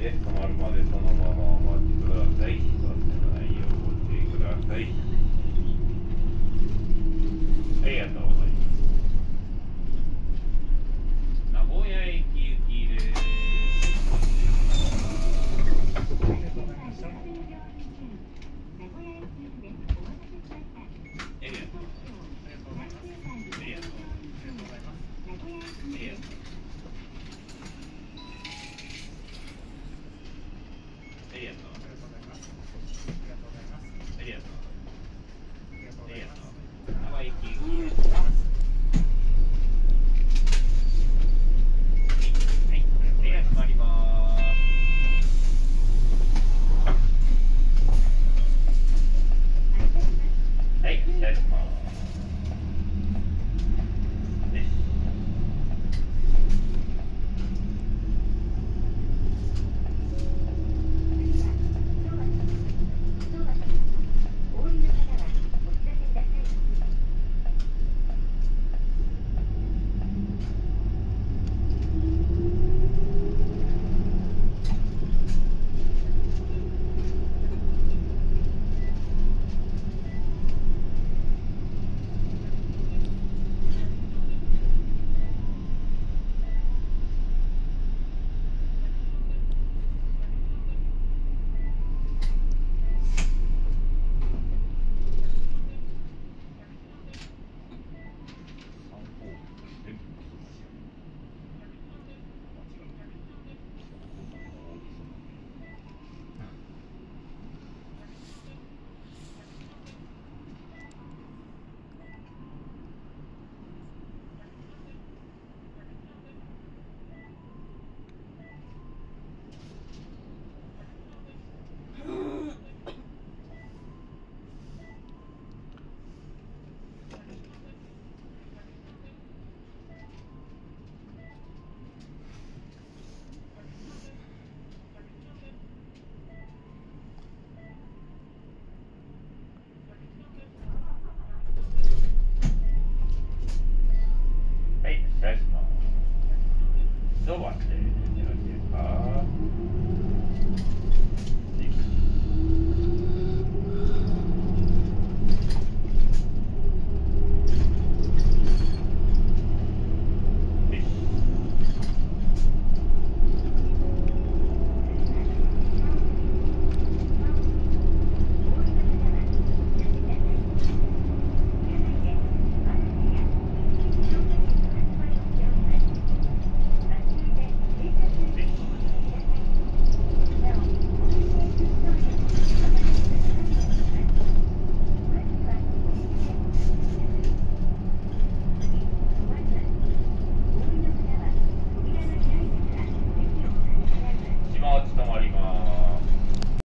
で。止まるまでそのままお待ち。ください。